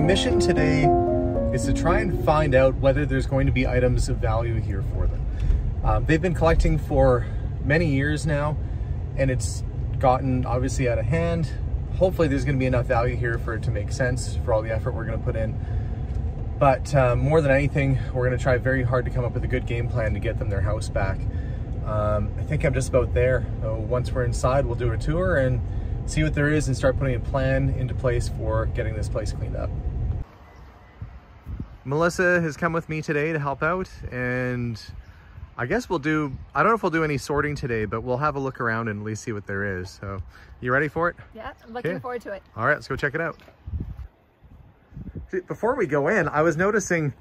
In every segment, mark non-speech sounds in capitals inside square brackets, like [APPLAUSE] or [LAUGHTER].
mission today is to try and find out whether there's going to be items of value here for them. Um, they've been collecting for many years now, and it's gotten obviously out of hand. Hopefully there's gonna be enough value here for it to make sense for all the effort we're gonna put in. But uh, more than anything, we're gonna try very hard to come up with a good game plan to get them their house back. Um, I think I'm just about there. So once we're inside, we'll do a tour and see what there is and start putting a plan into place for getting this place cleaned up. Melissa has come with me today to help out and I guess we'll do, I don't know if we'll do any sorting today, but we'll have a look around and at least see what there is. So you ready for it? Yeah, I'm looking Okay. forward to it. All right, let's go check it out. See, Before we go in, I was noticing,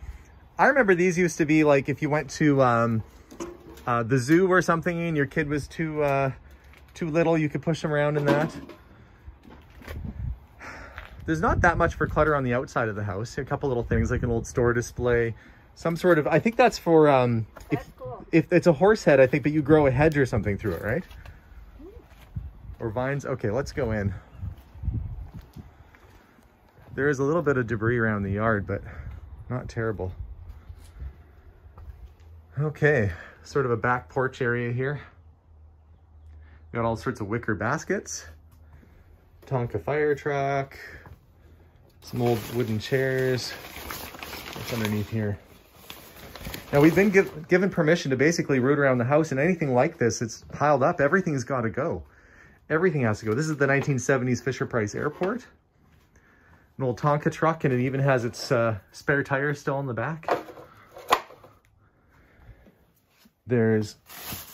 I remember these used to be like if you went to um, uh, the zoo or something and your kid was too, uh, too little, you could push them around in that. There's not that much for clutter on the outside of the house. A couple little things like an old store display, some sort of, I think that's for, um, if, That's cool. if it's a horse head, I think, but you grow a hedge or something through it, right? Or vines. Okay, let's go in. There is a little bit of debris around the yard, but not terrible. Okay, sort of a back porch area here. Got all sorts of wicker baskets. Tonka fire truck. Some old wooden chairs. What's underneath here? Now we've been give, given permission to basically root around the house and anything like this, it's piled up. Everything's got to go. Everything has to go. This is the 1970s Fisher-Price Airport. An old Tonka truck and it even has its uh, spare tire still in the back. There's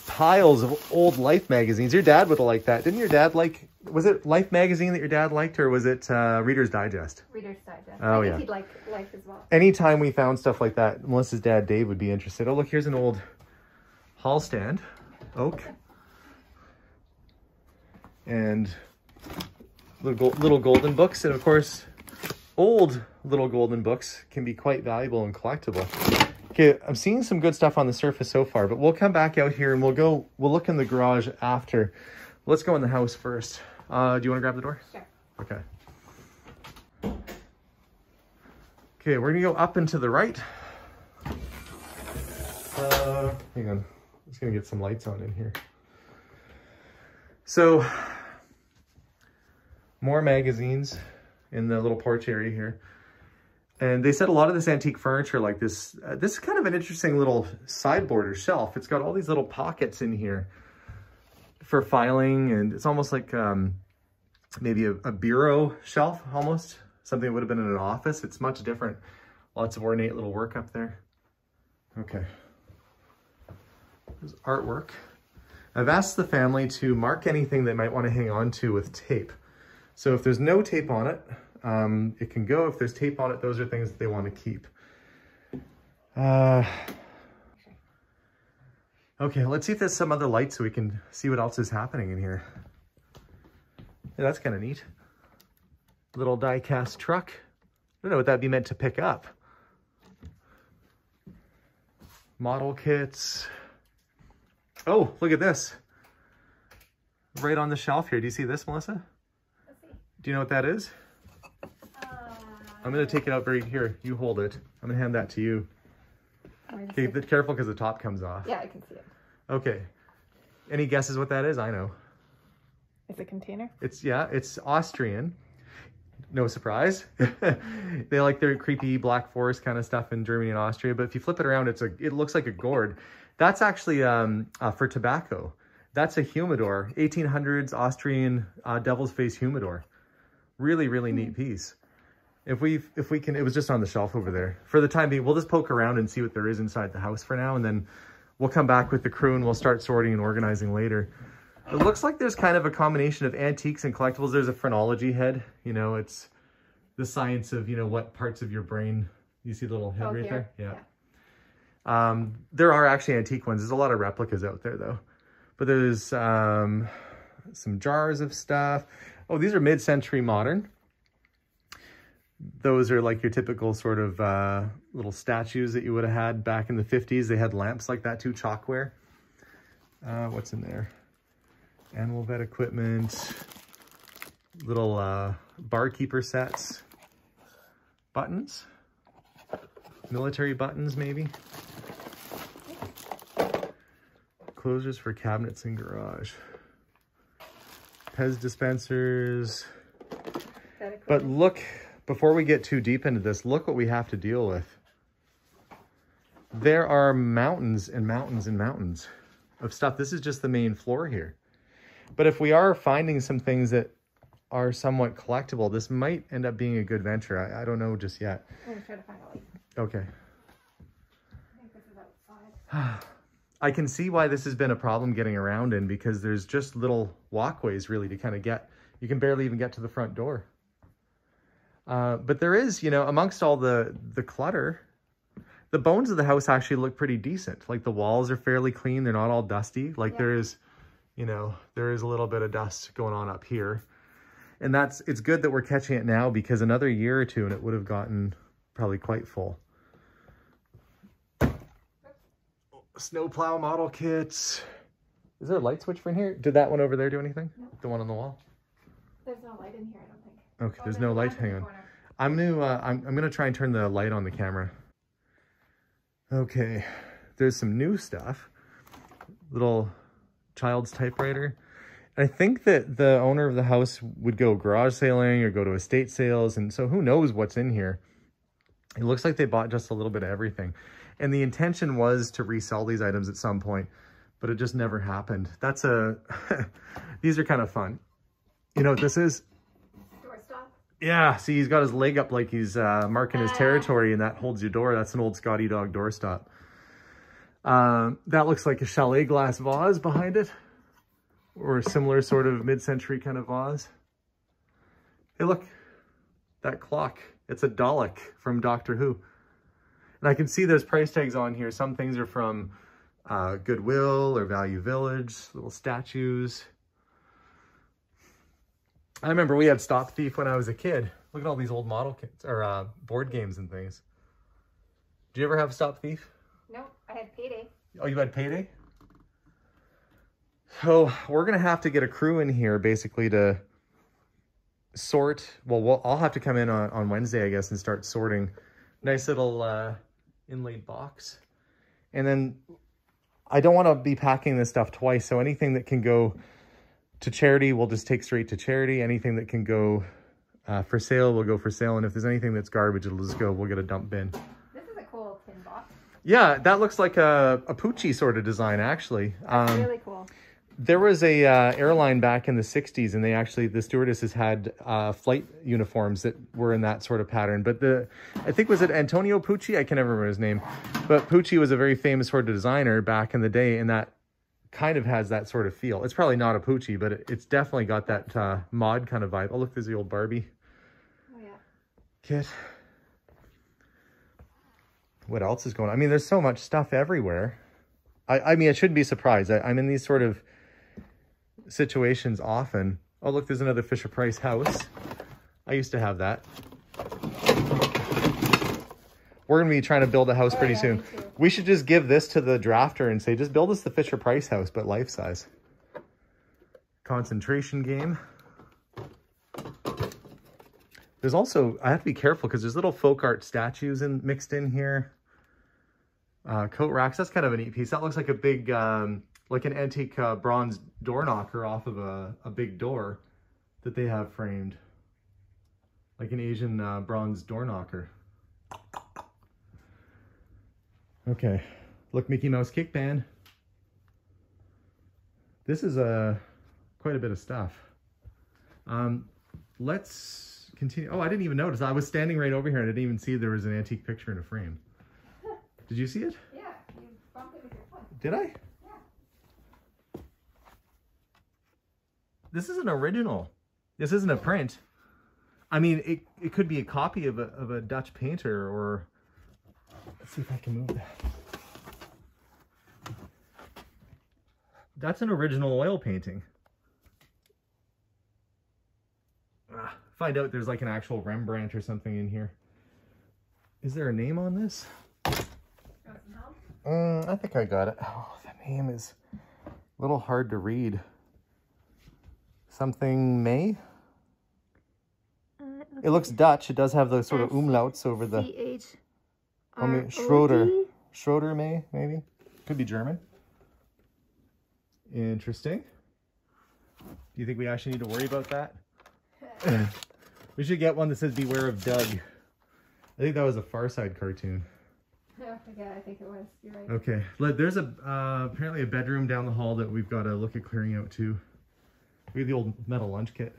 piles of old Life magazines. Your dad would have liked that. Didn't your dad like, was it Life magazine that your dad liked or was it uh, Reader's Digest? Reader's Digest. Oh, I think yeah. he'd like life as well. anytime we found stuff like that, Melissa's dad, Dave, would be interested. Oh, look, here's an old hall stand, oak. And little, little golden books. And of course, old little golden books can be quite valuable and collectible. Okay, I'm seeing some good stuff on the surface so far, but we'll come back out here and we'll go, we'll look in the garage after. Let's go in the house first. Uh, do you want to grab the door? Sure. Okay. Okay, we're gonna go up and to the right. Uh, hang on, I'm just gonna get some lights on in here. So, more magazines in the little porch area here. And they said a lot of this antique furniture like this, uh, this is kind of an interesting little sideboard or shelf. It's got all these little pockets in here for filing and it's almost like um, maybe a, a bureau shelf almost. Something that would have been in an office. It's much different. Lots of ornate little work up there. Okay. There's artwork. I've asked the family to mark anything they might want to hang on to with tape. So if there's no tape on it, um, it can go. If there's tape on it, those are things that they want to keep. Uh, okay, let's see if there's some other light so we can see what else is happening in here. Yeah, that's kind of neat. Little die-cast truck. I don't know what that'd be meant to pick up. Model kits. Oh, look at this. Right on the shelf here. Do you see this, Melissa? See. Do you know what that is? Uh, I'm going to take it out very here. You hold it. I'm going to hand that to you. Okay, be careful because the top comes off. Yeah, I can see it. Okay. Any guesses what that is? I know. It's a container. It's, yeah, it's Austrian. No surprise. [LAUGHS] they like their creepy Black Forest kind of stuff in Germany and Austria. But if you flip it around, it's a, it looks like a gourd. That's actually um, uh, for tobacco. That's a humidor, 1800s Austrian uh, devil's face humidor. Really, really neat piece. If we if we can, it was just on the shelf over there. For the time being, we'll just poke around and see what there is inside the house for now, and then we'll come back with the crew and we'll start sorting and organizing later. It looks like there's kind of a combination of antiques and collectibles. There's a phrenology head. You know, it's the science of, you know, what parts of your brain. You see the little head Oh, right here. there? Yeah. Um, there are actually antique ones. There's a lot of replicas out there though. But there's um, some jars of stuff. Oh, these are mid-century modern. Those are like your typical sort of uh, little statues that you would have had back in the 50s. They had lamps like that too, chalkware. Uh, what's in there? Animal vet equipment, little uh, barkeeper sets. buttons. Military buttons, maybe. Closers for cabinets and garage. Pez dispensers. But look, before we get too deep into this, look what we have to deal with. There are mountains and mountains and mountains of stuff. This is just the main floor here. But if we are finding some things that are somewhat collectible, this might end up being a good venture. I, I don't know just yet. I'm gonna try to find a light. Okay. I think this is outside. [SIGHS] I can see why this has been a problem getting around in because there's just little walkways really to kind of get. You can barely even get to the front door. Uh, but there is, you know, amongst all the the clutter, the bones of the house actually look pretty decent. Like the walls are fairly clean; they're not all dusty. Like Yeah. there is, you know, there is a little bit of dust going on up here, and that's it's good that we're catching it now because another year or two and it would have gotten probably quite full. snowplow model kits. Is there a light switch for in here? Did that one over there do anything? No. The one on the wall? There's no light in here, I don't think. Okay, Oh, there's there's no light. Hang on. corner. I'm gonna uh, I'm I'm gonna try and turn the light on the camera. Okay, there's some new stuff. Little child's typewriter. I think that the owner of the house would go garage sailing or go to estate sales, and so who knows what's in here. It looks like they bought just a little bit of everything. And the intention was to resell these items at some point, but it just never happened. That's a, [LAUGHS] these are kind of fun. You know what this is? Yeah, see, he's got his leg up like he's uh, marking his territory, and that holds your door. That's an old Scotty dog doorstop. Um, that looks like a chalet glass vase behind it, or a similar sort of mid-century kind of vase. Hey, look, that clock. It's a Dalek from Doctor Who. And I can see there's price tags on here. Some things are from uh, Goodwill or Value Village, little statues. I remember we had Stop Thief when I was a kid. Look at all these old model kits or uh, board games and things. Did you ever have Stop Thief? No, I had payday. Oh, you had Payday? So we're going to have to get a crew in here basically to sort. Well, we'll I'll have to come in on, on Wednesday, I guess, and start sorting. Nice little uh, inlaid box. And then I don't want to be packing this stuff twice. So anything that can go to charity, we'll just take straight to charity. Anything that can go uh, for sale, we'll go for sale. And if there's anything that's garbage, it'll just go, we'll get a dump bin. This is a cool tin box. Yeah, that looks like a, a Pucci sort of design, actually. That's Um, really cool. there was a uh, airline back in the 60s, and they actually, the stewardesses had uh, flight uniforms that were in that sort of pattern. But the, I think, was it Antonio Pucci? I can never remember his name. But Pucci was a very famous sort of designer back in the day, and that kind of has that sort of feel. It's probably not a Pucci, but it, it's definitely got that uh, mod kind of vibe. Oh, look, there's the old Barbie Oh yeah. kit. What else is going on? I mean, there's so much stuff everywhere. I, I mean, I shouldn't be surprised. I, I'm in these sort of situations often. Oh, look, there's another Fisher Price house. I used to have that. We're going to be trying to build a house Oh, pretty yeah, soon. We should just give this to the drafter and say, just build us the Fisher Price house, but life size. Concentration game. There's also, I have to be careful because there's little folk art statues in, mixed in here. Uh, coat racks, that's kind of a neat piece. That looks like a big, um, like an antique uh, bronze door knocker off of a, a big door that they have framed. Like an Asian uh, bronze door knocker. Okay, look, Mickey Mouse kick band. This is uh, quite a bit of stuff. Um, let's continue. Oh, I didn't even notice. I was standing right over here and I didn't even see there was an antique picture in a frame. [LAUGHS] Did you see it? Yeah, you bumped it with your foot. Did I? Yeah. This is an original. This isn't a print. I mean, it, it could be a copy of a, of a Dutch painter or... Let's see if I can move that. That's an original oil painting. Ah, find out there's like an actual Rembrandt or something in here. Is there a name on this? Mm, I think I got it. Oh, the name is a little hard to read. Something May? Uh, it It looks Dutch. It does have the sort of umlauts over the. I mean, Schroeder. Schroeder, may maybe could be German. Interesting. Do you think we actually need to worry about that? [LAUGHS] we should get one that says "Beware of Doug." I think that was a Far Side cartoon. [LAUGHS] Forget. I think it was. You're right. Okay, let- there's a uh, apparently a bedroom down the hall that we've got to look at clearing out too. We have the old metal lunch kit.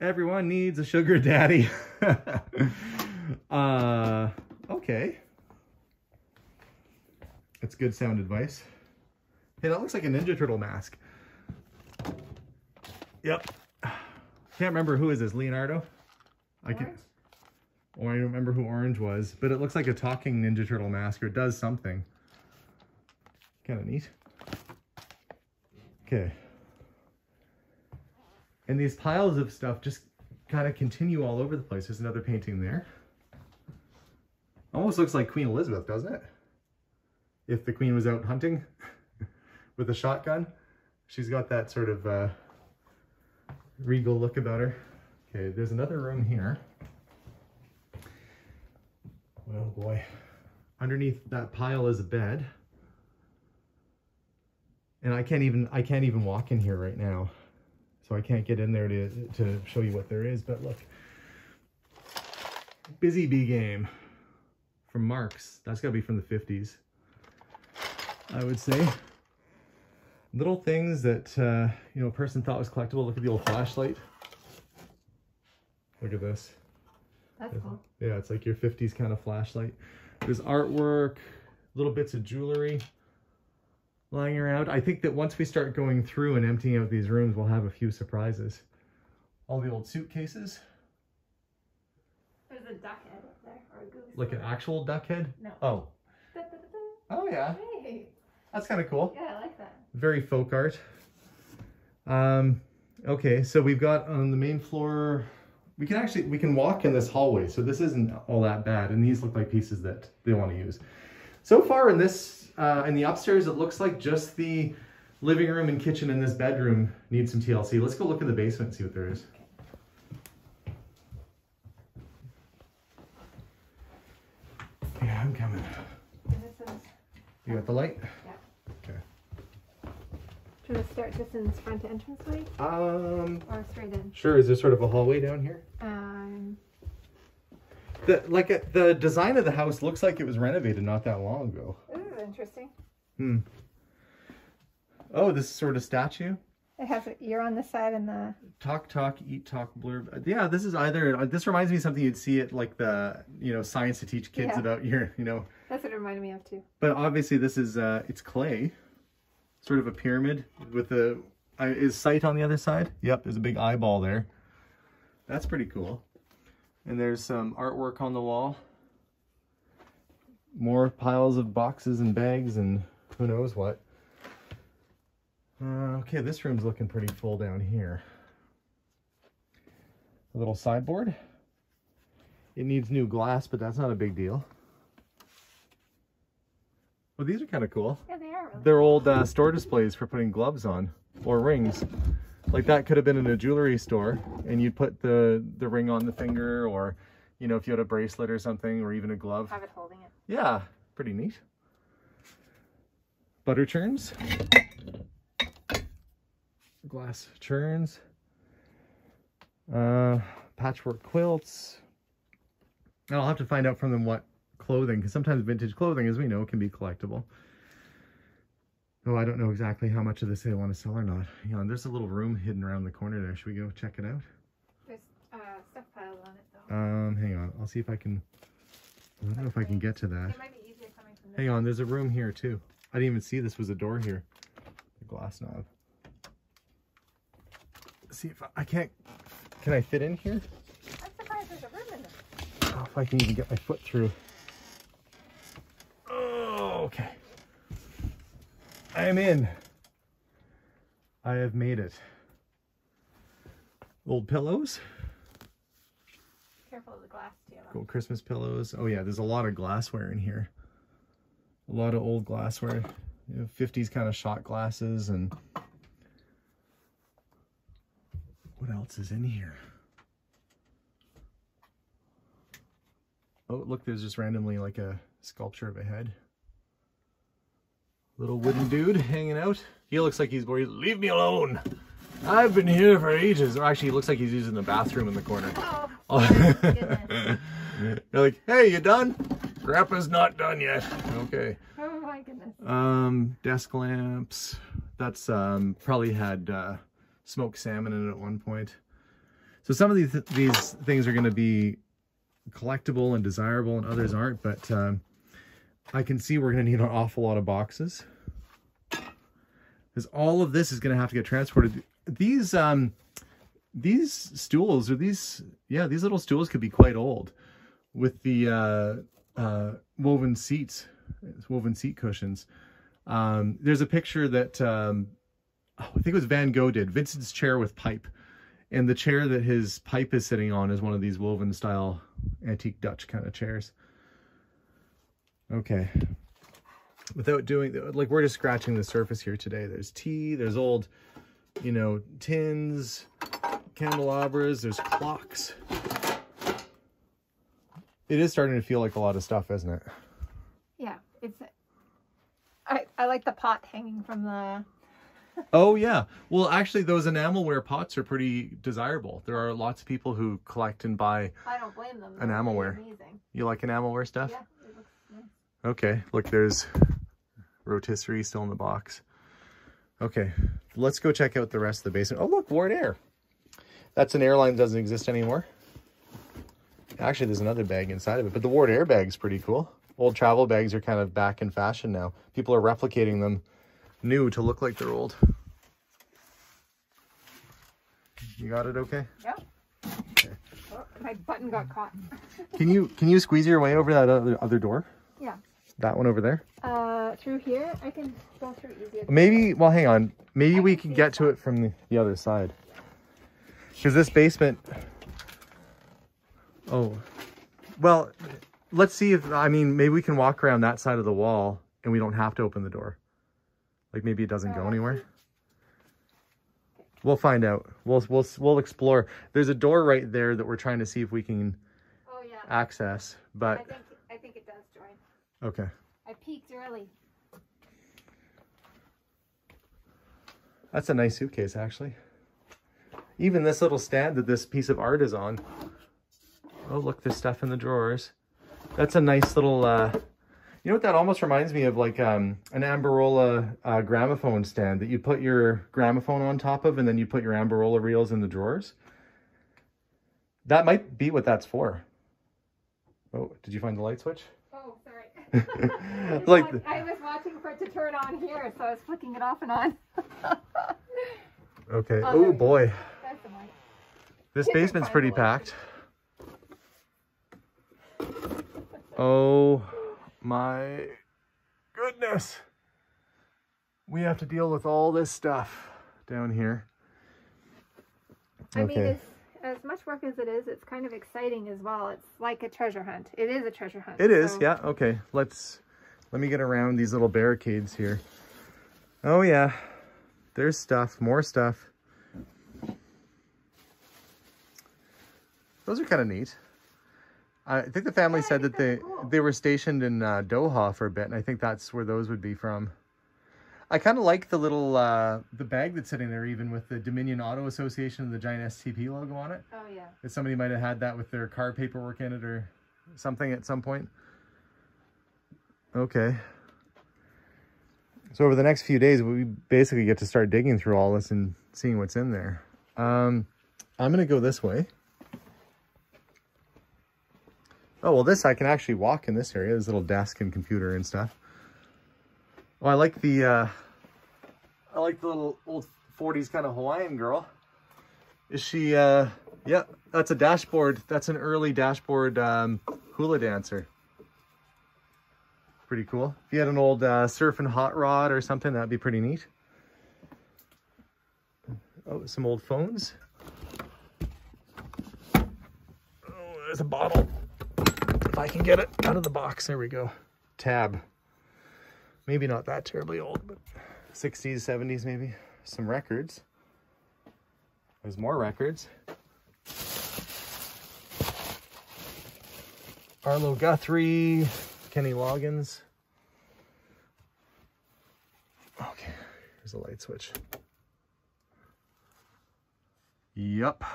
Everyone needs a sugar daddy. [LAUGHS] uh, okay. That's good sound advice. Hey, that looks like a Ninja Turtle mask. Yep. Can't remember who is this, Leonardo? I can. Orange? Oh, I don't remember who Orange was, but it looks like a talking Ninja Turtle mask, or it does something. Kind of neat. Okay. And these piles of stuff just kind of continue all over the place. There's another painting there. Almost looks like Queen Elizabeth, doesn't it? If the Queen was out hunting [LAUGHS] with a shotgun. She's got that sort of uh, regal look about her. Okay, there's another room here. Oh boy. Underneath that pile is a bed. And I can't even I can't even walk in here right now. So I can't get in there to to show you what there is, but look. Busy Bee game from Marks. That's got to be from the 50s. I would say. Little things that uh, you know a person thought was collectible. Look at the old flashlight. Look at this. That's cool. Yeah, it's like your 50s kind of flashlight. There's artwork, little bits of jewelry lying around. I think that once we start going through and emptying out these rooms, we'll have a few surprises. All the old suitcases, There's a duck head up there, or a goose. Like an actual duck head. No. Oh, Da, da, da, oh yeah. Hey. that's kind of cool. Yeah, I like that. Very folk art. Um, okay, so we've got on the main floor, we can actually, we can walk in this hallway, so this isn't all that bad, and these look like pieces that they want to use. So far in this, uh, in the upstairs, it looks like just the living room and kitchen and this bedroom need some TLC. Let's go look in the basement and see what there is. Yeah, I'm coming. And this is. You got the light? Yeah. Okay. Should we start this in this front entranceway Um, or straight in? sure. Is there sort of a hallway down here? Um, The like uh, the design of the house looks like it was renovated not that long ago. this is interesting. Hmm. Oh, this sort of statue. It has a ear on the side and the. Talk, talk, eat, talk, blurb. Uh, Yeah, this is either. uh, This reminds me of something you'd see at like the you know science to teach kids Yeah. about your you know. That's what it reminded me of too. But obviously this is uh it's clay, sort of a pyramid with a uh, is sight on the other side. Yep, there's a big eyeball there. That's pretty cool. And there's some artwork on the wall. More piles of boxes and bags and who knows what. Uh, okay, this room's looking pretty full down here. A little sideboard. It needs new glass, but that's not a big deal. Well, these are kind of cool. Yeah, they are really. They're old uh, store displays for putting gloves on or rings. Like that could have been in a jewelry store, and you'd put the the ring on the finger, or you know, if you had a bracelet or something, or even a glove. Have it holding it. Yeah, pretty neat. Butter churns. Glass churns. Uh, patchwork quilts. I'll have to find out from them what clothing, because sometimes vintage clothing, as we know, can be collectible. Oh, I don't know exactly how much of this they want to sell or not. You know, there's a little room hidden around the corner there. Should we go check it out? There's uh, stuff piled on it though. Um, hang on. I'll see if I can. I don't know if I can get to that. it might be easier coming from this. Hang on, there's a room here too. I didn't even see this was a door here. The glass knob. See if I, I can't. Can I fit in here? I'm surprised there's a room in there. Oh, if I can even get my foot through. Oh, okay. I am in. I have made it. Old pillows. Careful of the glass too. Gold Christmas pillows. Oh yeah, there's a lot of glassware in here. A lot of old glassware. You know, 50s kind of shot glasses and what else is in here? Oh, look, there's just randomly like a sculpture of a head. Little wooden dude hanging out. He looks like he's worried. Leave me alone. I've been here for ages. Or actually, he looks like he's using the bathroom in the corner. Oh, [LAUGHS] goodness. You're like, hey, you done? Grandpa's not done yet. Okay. Oh my goodness. Um, desk lamps. That's um probably had uh, smoked salmon in it at one point. So some of these these things are going to be collectible and desirable, and others aren't. But um, I can see we're going to need an awful lot of boxes because all of this is going to have to get transported. These um these stools or these yeah these little stools could be quite old with the uh, uh, woven seats, woven seat cushions. Um, there's a picture that um, I think it was Van Gogh did Vincent's chair with pipe, and the chair that his pipe is sitting on is one of these woven style antique Dutch kind of chairs. Okay. Without doing like we're just scratching the surface here today. There's tea. There's old, you know, tins, candelabras. There's clocks. It is starting to feel like a lot of stuff, isn't it? Yeah, it's. I I like the pot hanging from the. Oh yeah. Well, actually, those enamelware pots are pretty desirable. There are lots of people who collect and buy. I don't blame them. Enamelware. Amazing. You like enamelware stuff? Yeah, it looks nice. Okay. Look, there's rotisserie still in the box. Okay, let's go check out the rest of the basement. Oh, look, Wardair. That's an airline that doesn't exist anymore. Actually, there's another bag inside of it, but the Wardair bag's pretty cool. Old travel bags are kind of back in fashion now. People are replicating them new to look like they're old. You got it okay? Yep. Oh, my button got caught. [LAUGHS] Can you can you squeeze your way over that other, other door? Yeah. That one over there? Uh, through here, I can go through easier. Maybe, well, hang on. Maybe I we can can get to it from the, the other side. Because this basement... Oh. Well, let's see if, I mean, maybe we can walk around that side of the wall and we don't have to open the door. Like maybe it doesn't go Uh, anywhere. We'll find out. We'll, we'll, we'll explore. There's a door right there that we're trying to see if we can Oh yeah. access, but I think I think it does join. okay. I peeked early. That's a nice suitcase, actually. Even this little stand that this piece of art is on. Oh, look, there's stuff in the drawers. That's a nice little, uh, you know what that almost reminds me of? Like um, an Amberola uh, gramophone stand that you put your gramophone on top of and then you put your Amberola reels in the drawers. That might be what that's for. Oh, did you find the light switch? Oh, sorry. [LAUGHS] [LAUGHS] I Like I was watching for it to turn on here, so I was flicking it off and on. [LAUGHS] Okay. Oh, Oh, go. boy. That's the mic. This can basement's pretty packed. Oh my goodness. We have to deal with all this stuff down here. I mean, it's, as much work as it is, it's kind of exciting as well. It's like a treasure hunt. It is a treasure hunt. It is, so- yeah. Okay, let's let me get around these little barricades here. Oh yeah, there's stuff, more stuff. Those are kind of neat. I think the family Yeah, said that they cool. they were stationed in uh, Doha for a bit, and I think that's where those would be from. I kind of like the little uh, the bag that's sitting there, even with the Dominion Auto Association and the giant STP logo on it. Oh yeah. That somebody might have had that with their car paperwork in it or something at some point. Okay. So over the next few days, we basically get to start digging through all this and seeing what's in there. Um, I'm going to go this way. Oh, well, this, I can actually walk in this area. There's a little desk and computer and stuff. Oh, I like the, uh, I like the little old 40s kind of Hawaiian girl. Is she, uh, yeah, that's a dashboard. That's an early dashboard um, hula dancer. Pretty cool. If you had an old uh, surfing hot rod or something, that'd be pretty neat. Oh, some old phones. Oh, there's a bottle. If I can get it out of the box, there we go. Tab. Maybe not that terribly old, but 60s, 70s maybe. Some records. There's more records. Arlo Guthrie, Kenny Loggins. Okay, here's a light switch. Yep. I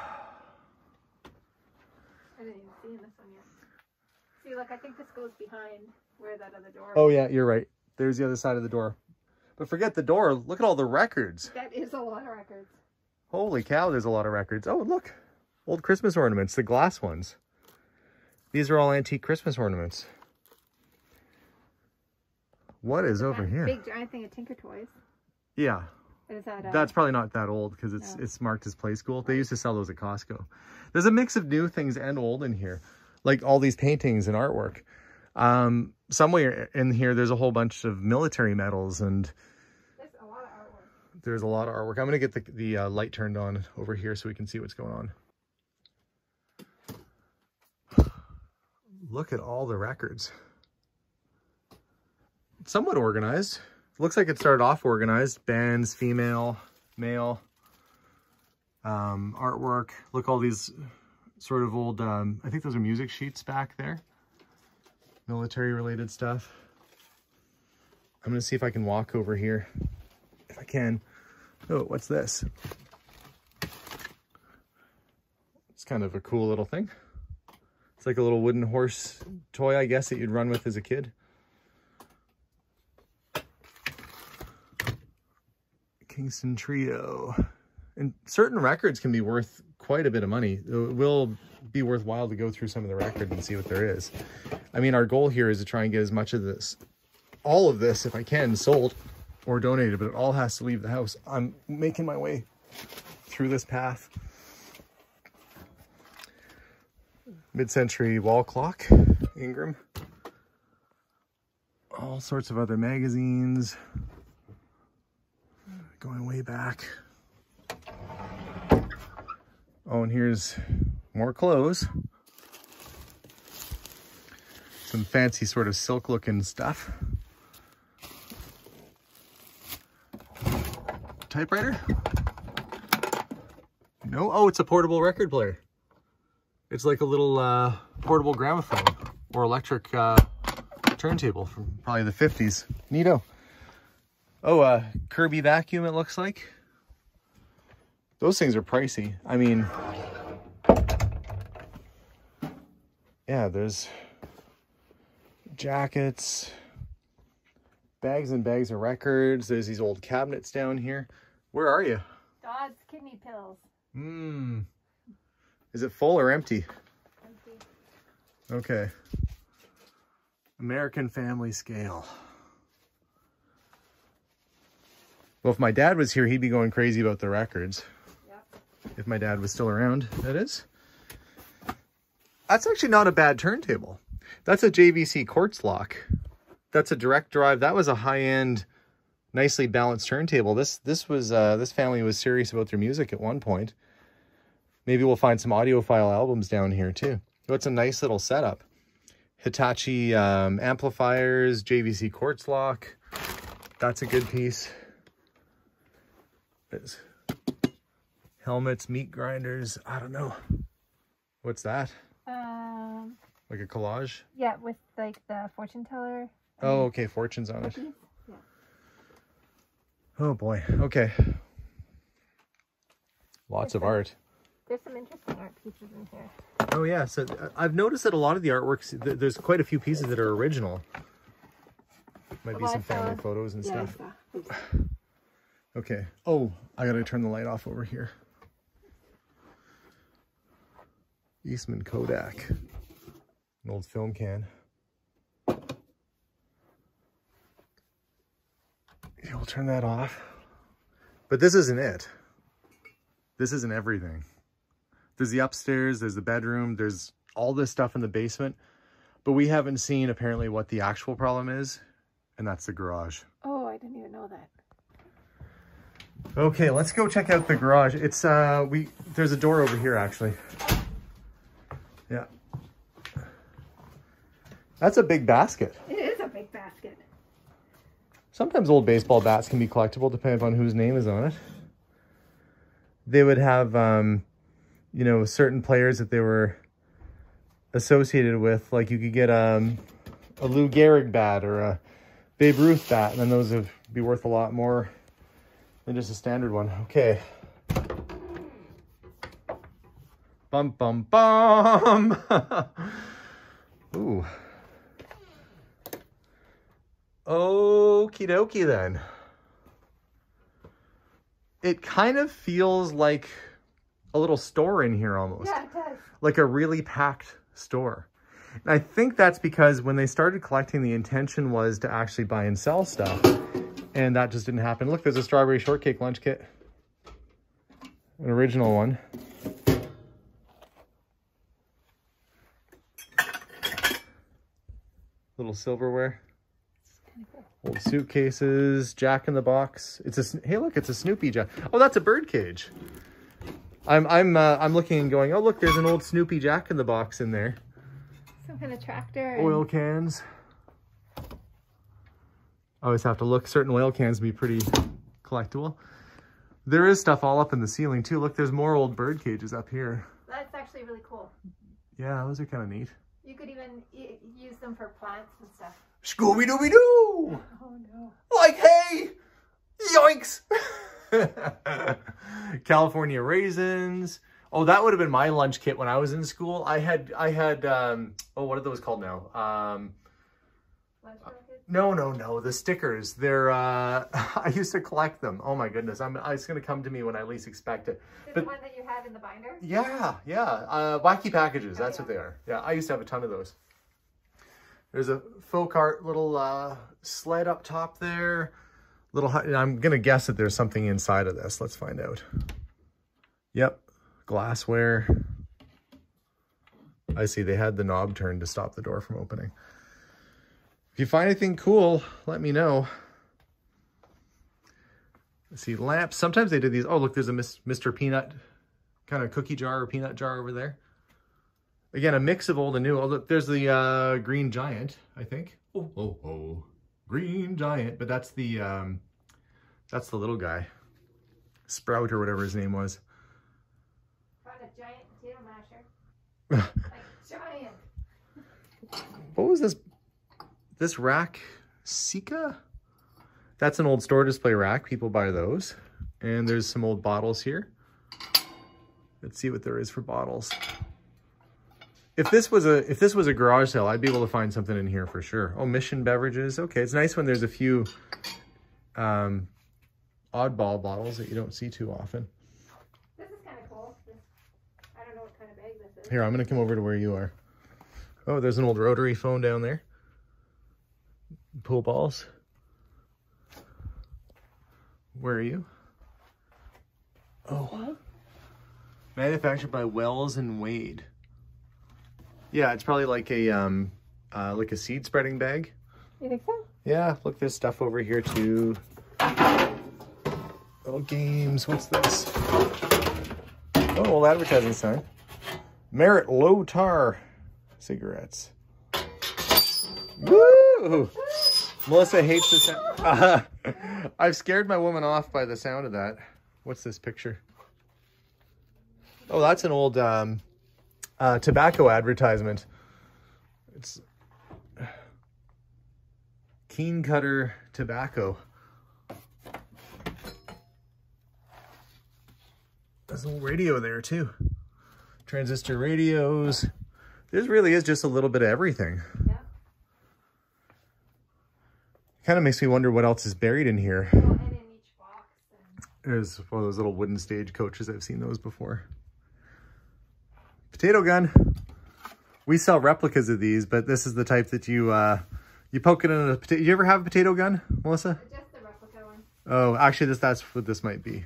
didn't even see in this one yet. See, look, I think this goes behind where that other door. Oh yeah, you're right. There's the other side of the door. But forget the door. Look at all the records. That is a lot of records. Holy cow, there's a lot of records. Oh, look. Old Christmas ornaments, the glass ones. These are all antique Christmas ornaments. What is over here? Big giant thing of Tinker Toys. Yeah, Is that uh, that's probably not that old because it's No. it's marked as Playskool. They used to sell those at Costco. There's a mix of new things and old in here, like all these paintings and artwork. Um, somewhere in here, there's a whole bunch of military medals and There's a lot of artwork. there's a lot of artwork. I'm gonna get the the uh, light turned on over here so we can see what's going on. Look at all the records. It's somewhat organized. Looks like it started off organized. Bands, female, male, um, artwork. Look all these sort of old, um, I think those are music sheets back there. Military related stuff. I'm gonna see if I can walk over here. If I can. Oh, what's this? It's kind of a cool little thing. It's like a little wooden horse toy, I guess, that you'd run with as a kid. Kingston Trio. And certain records can be worth quite a bit of money. It will be worthwhile to go through some of the records and see what there is. I mean, our goal here is to try and get as much of this, all of this, if I can, sold or donated, but it all has to leave the house. I'm making my way through this path. Mid-century wall clock, Ingraham. All sorts of other magazines. Going way back. Oh, and here's more clothes. Some fancy sort of silk looking stuff. Typewriter? No? Oh, it's a portable record player. It's like a little uh, portable gramophone or electric uh, turntable from probably the 50s. Neato. Oh, uh, Kirby vacuum, it looks like. Those things are pricey. I mean, yeah, there's jackets, bags and bags of records. There's these old cabinets down here. Where are you? Dodd's kidney pills. Mmm. Is it full or empty? empty? Okay. American family scale. Well, if my dad was here, he'd be going crazy about the records. If my dad was still around, that is. That's actually not a bad turntable. That's a JVC quartz lock. That's a direct drive. That was a high-end, nicely balanced turntable. This this was uh, this family was serious about their music at one point. Maybe we'll find some audiophile albums down here too. So it's a nice little setup. Hitachi um, amplifiers, JVC quartz lock. That's a good piece. There's helmets, meat grinders. I don't know. What's that? Um, Like a collage? yeah, with like the fortune teller. Oh, okay. Fortunes on it. Yeah. Oh boy. Okay. Lots of art. There's some interesting art pieces in here. Oh yeah, so uh, I've noticed that a lot of the artworks, th- there's quite a few pieces that are original. Might be some family photos and Yeah, stuff. [SIGHS] Okay. Oh, I gotta turn the light off over here. Eastman Kodak. An old film can. Yeah, we'll turn that off. But this isn't it. This isn't everything. There's the upstairs, there's the bedroom, there's all this stuff in the basement. But we haven't seen apparently what the actual problem is, and that's the garage. Oh, I didn't even know that. Okay, let's go check out the garage. It's uh we there's a door over here actually. That's a big basket. It is a big basket. Sometimes old baseball bats can be collectible depending upon whose name is on it. They would have um you know certain players that they were associated with. Like you could get um, a Lou Gehrig bat or a Babe Ruth bat, and then those would be worth a lot more than just a standard one. Okay. Bum, bum, bum. [LAUGHS] Ooh. Okie dokie then. It kind of feels like a little store in here almost. Yeah, it does. Like a really packed store. And I think that's because when they started collecting, the intention was to actually buy and sell stuff. And that just didn't happen. Look, there's a strawberry shortcake lunch kit. An original one. Little silverware. Old suitcases, Jack in the Box. It's a hey, look, it's a Snoopy Jack. Oh, that's a bird cage. I'm I'm uh, I'm looking and going. Oh, look, there's an old Snoopy Jack in the Box in there. Some kind of tractor. and- Oil cans. I always have to look. Certain oil cans be pretty collectible. There is stuff all up in the ceiling too. Look, there's more old bird cages up here. That's actually really cool. Yeah, those are kind of neat. You could even use them for plants and stuff. Scooby Dooby Doo! Oh no. Like, hey! Yoinks! [LAUGHS] California raisins. Oh, that would have been my lunch kit when I was in school. I had, I had, um, oh, what are those called now? Um, Lunch rockets? No, no, no, the stickers. They're, uh, [LAUGHS] I used to collect them. Oh my goodness. I'm, it's going to come to me when I least expect it. but- the one that you had in the binder? Yeah, yeah. Uh, wacky packages. That's Oh, what they are. Yeah, I used to have a ton of those. There's a folk art little uh, sled up top there. Little. I'm gonna guess that there's something inside of this. Let's find out. Yep, glassware. I see they had the knob turned to stop the door from opening. If you find anything cool, let me know. Let's see, lamps. Sometimes they did these. Oh, look, there's a Mr. Peanut kind of cookie jar or peanut jar over there. Again, a mix of old and new. Oh, look, there's the uh, Green Giant, I think. Oh, oh, oh. Green Giant, but that's the, um, that's the little guy. Sprout or whatever his name was. Found a giant potato masher. [LAUGHS] like giant. What was this? This rack, Sika? That's an old store display rack. People buy those. And there's some old bottles here. Let's see what there is for bottles. If this was a if this was a garage sale, I'd be able to find something in here for sure. Oh, Mission beverages. Okay, it's nice when there's a few um, oddball bottles that you don't see too often. This is kind of cool. This, I don't know what kind of bag this is. Here, I'm going to come over to where you are. Oh, there's an old rotary phone down there. Pool balls. Where are you? Oh. What? Manufactured by Wells and Wade. Yeah, it's probably like a um uh like a seed spreading bag. You think so? Yeah, look, there's stuff over here too. Oh, games. What's this? Oh, old advertising sign. Merit low tar cigarettes. Woo! Melissa hates the sound. [LAUGHS] I've scared my woman off by the sound of that. What's this picture? Oh, that's an old um, uh, tobacco advertisement. It's [SIGHS] Keen Cutter Tobacco. There's a little radio there too. Transistor radios. This really is just a little bit of everything. Yeah. Kind of makes me wonder what else is buried in here. Well, and in each box. There's one of those little wooden stage coaches. I've seen those before. Potato gun. We sell replicas of these, but this is the type that you uh, you poke it in a potato. You ever have a potato gun, Melissa? just the replica one. Oh, actually, this that's what this might be.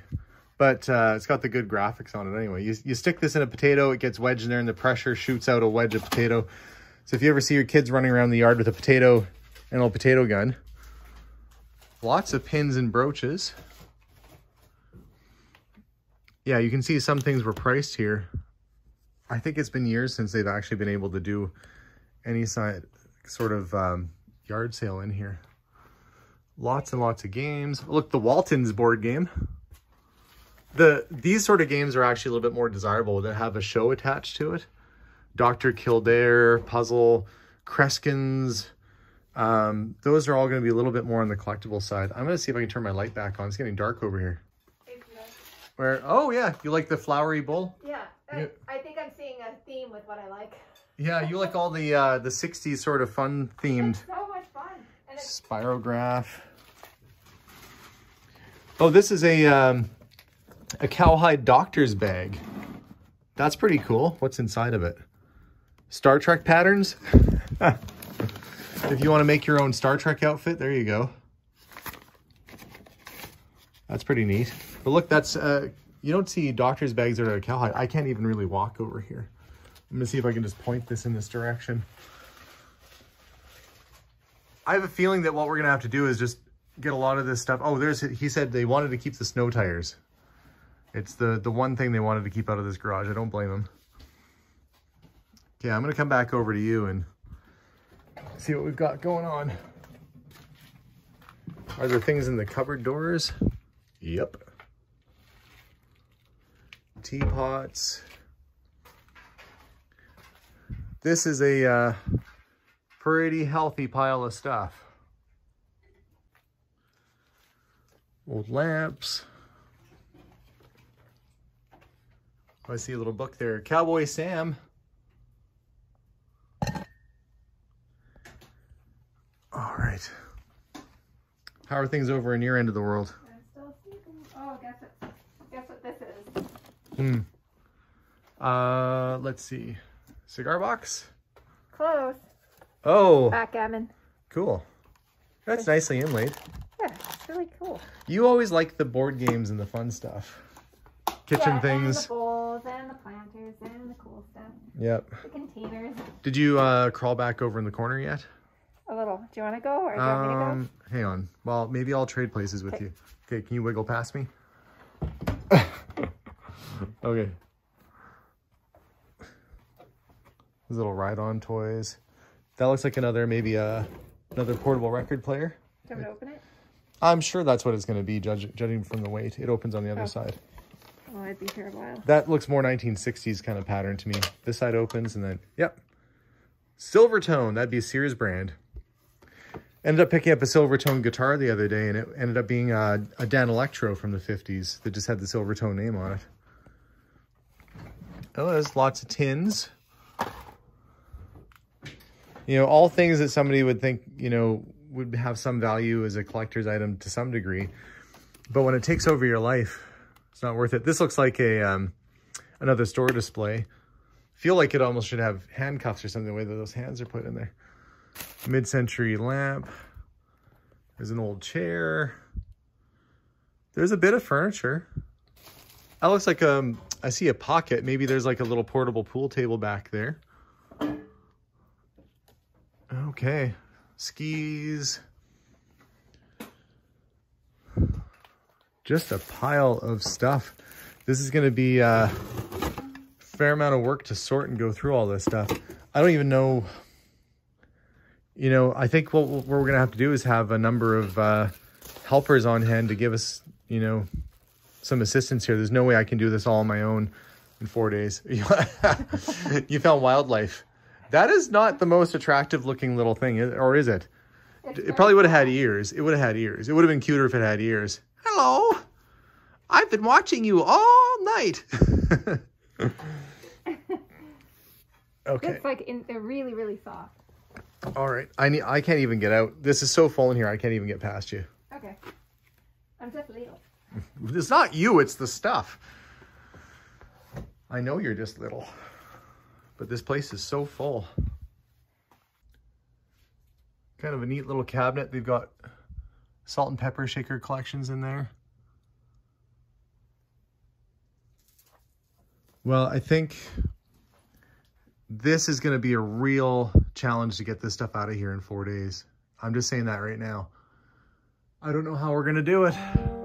But uh, it's got the good graphics on it anyway. You, you stick this in a potato, it gets wedged in there, and the pressure shoots out a wedge of potato. So if you ever see your kids running around the yard with a potato, an old potato gun, lots of pins and brooches. Yeah, you can see some things were priced here. I think it's been years since they've actually been able to do any sort of um, yard sale in here. Lots and lots of games. Look, the Waltons board game. The These sort of games are actually a little bit more desirable that have a show attached to it. Dr. Kildare, Puzzle, Kreskins. Um, those are all going to be a little bit more on the collectible side. I'm going to see if I can turn my light back on. It's getting dark over here. Where? Oh, yeah. You like the flowery bowl? Yeah, I, I think I'm seeing a theme with what I like. Yeah, you like all the uh, the 60s sort of fun themed It's so much fun. And spirograph. Oh, this is a um, a cowhide doctor's bag. That's pretty cool. What's inside of it? Star Trek patterns. [LAUGHS] if you want to make your own Star Trek outfit, there you go. That's pretty neat. But look, that's uh, you don't see doctor's bags that are a cowhide. I can't even really walk over here. I'm gonna see if I can just point this in this direction. I have a feeling that what we're gonna have to do is just get a lot of this stuff. Oh, there's he said they wanted to keep the snow tires. It's the the one thing they wanted to keep out of this garage. I don't blame them. Okay, I'm gonna come back over to you and see what we've got going on. Are there things in the cupboard doors? Yep. Teapots. This is a uh, pretty healthy pile of stuff. Old lamps. Oh, I see a little book there. Cowboy Sam. All right. How are things over in your end of the world? I'm still sleeping. Oh, guess what? Guess what this is? Hmm. Uh, let's see. Cigar box? Close. Oh, Backgammon. cool. That's nicely inlaid. Yeah, it's really cool. You always like the board games and the fun stuff. Kitchen yeah, things. And the bowls and the planters and the cool stuff. Yep. The containers. Did you uh, crawl back over in the corner yet? A little. Do you want to go or do you want me to go? Um, hang on. Well, maybe I'll trade places with Okay. you. Okay, can you wiggle past me? [LAUGHS] okay. These little ride-on toys. That looks like another, maybe a, another portable record player. Do you want me to open it? I'm sure that's what it's going to be, judge, judging from the weight. It opens on the other Oh. side. Oh, I'd be here a while. That looks more 1960s kind of pattern to me. This side opens and then, yep. Silvertone, that'd be a Sears brand. Ended up picking up a Silvertone guitar the other day and it ended up being a, a Danelectro from the 50s that just had the Silvertone name on it. Oh, there's lots of tins. You know, all things that somebody would think, you know, would have some value as a collector's item to some degree. But when it takes over your life, it's not worth it. This looks like a um, another store display. Feel like it almost should have handcuffs or something, the way that those hands are put in there. Mid-century lamp. There's an old chair. There's a bit of furniture. That looks like um I see a pocket. Maybe there's like a little portable pool table back there. Okay. Skis. Just a pile of stuff. This is going to be uh, a fair amount of work to sort and go through all this stuff. I don't even know. You know, I think what, what we're going to have to do is have a number of uh, helpers on hand to give us, you know, some assistance here. There's no way I can do this all on my own in four days. [LAUGHS] you found wildlife. That is not the most attractive looking little thing, or is it? It's It probably would have had ears. It would have had ears. It would have been cuter if it had ears. Hello. I've been watching you all night. [LAUGHS] [LAUGHS] okay. It's like in, they're really, really soft. All right. I need I can't even get out. This is so full in here. I can't even get past you. Okay. I'm just little. [LAUGHS] It's not you, it's the stuff. I know you're just little. But this place is so full. Kind of a neat little cabinet. They've got salt and pepper shaker collections in there. Well, I think this is going to be a real challenge to get this stuff out of here in four days. I'm just saying that right now. I don't know how we're going to do it.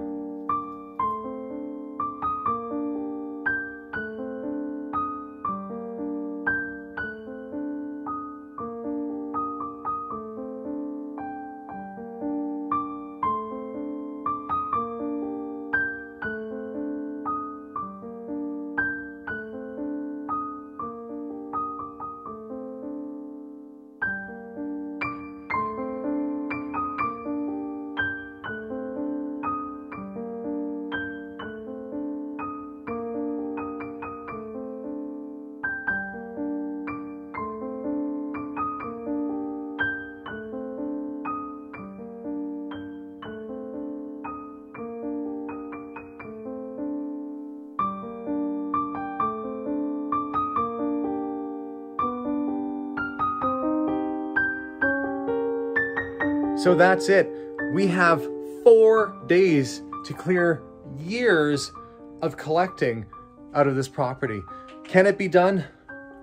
So that's it. We have four days to clear years of collecting out of this property. Can it be done?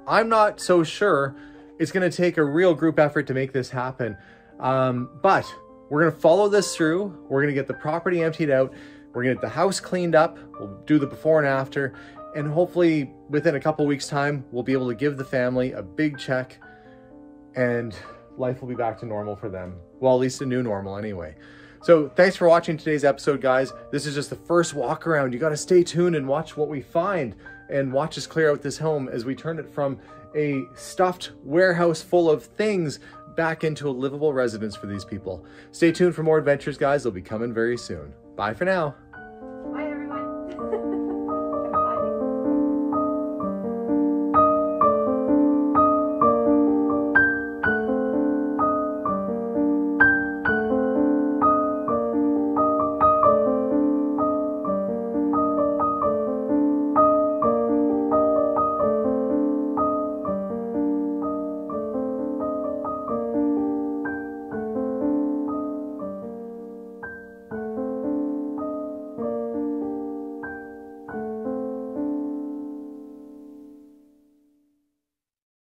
I'm not so sure. It's going to take a real group effort to make this happen. Um, but we're going to follow this through. We're going to get the property emptied out. We're going to get the house cleaned up. We'll do the before and after. And hopefully within a couple weeks time, we'll be able to give the family a big check and life will be back to normal for them. Well, at least a new normal anyway. So thanks for watching today's episode, guys. This is just the first walk around. You got to stay tuned and watch what we find and watch us clear out this home as we turn it from a stuffed warehouse full of things back into a livable residence for these people. Stay tuned for more adventures, guys. They'll be coming very soon. Bye for now.